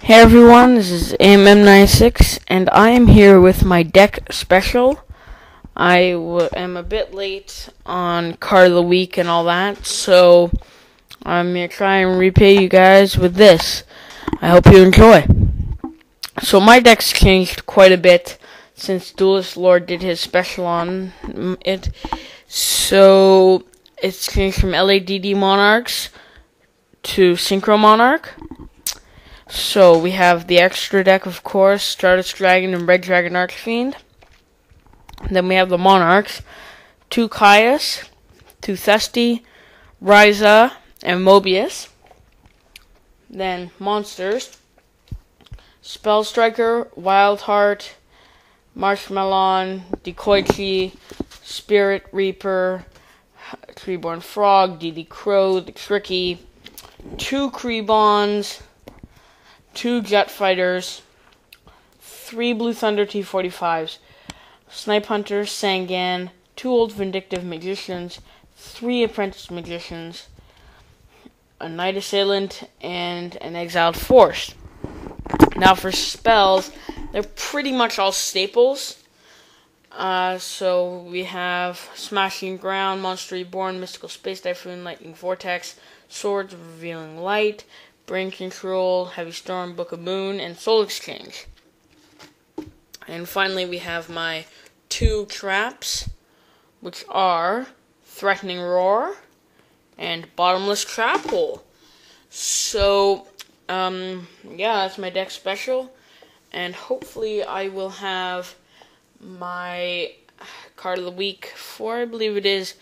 Hey everyone, this is AMM96, and I am here with my deck special. I am a bit late on card of the week and all that, so I'm gonna try and repay you guys with this. I hope you enjoy. So my deck's changed quite a bit since Duelist Lord did his special on it. So it's changed from LADD Monarchs to Synchro Monarch. So we have the extra deck, of course, Stardust Dragon and Red Dragon Archfiend. Then we have the Monarchs, two Caius, two Thesty, Raiza, and Mobius. Then Monsters, Spell Striker, Wildheart, Marshmallow, Decoy Spirit Reaper, Treeborn Frog, DD Crow, the Tricky, two Krebons, two jet fighters, three Blue Thunder T 45s, Snipe Hunter, Sangan, two Old Vindictive Magicians, three Apprentice Magicians, a Night Assailant, and an Exiled Force. Now, for spells, they're pretty much all staples. Uh, so we have Smashing Ground, Monster Reborn, Mystical Space Typhoon, Lightning Vortex, Swords Revealing Light, Brain Control, Heavy Storm, Book of Moon, and Soul Exchange. And finally, we have my two traps, which are Threatening Roar and Bottomless Trap Hole. So, um, yeah, that's my deck special. And hopefully, I will have my card of the week for, I believe it is,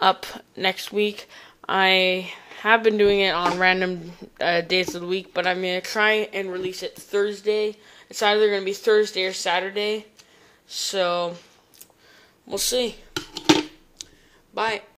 up next week. I have been doing it on random uh, days of the week, but I'm to try and release it Thursday. It's either to be Thursday or Saturday. So, we'll see. Bye.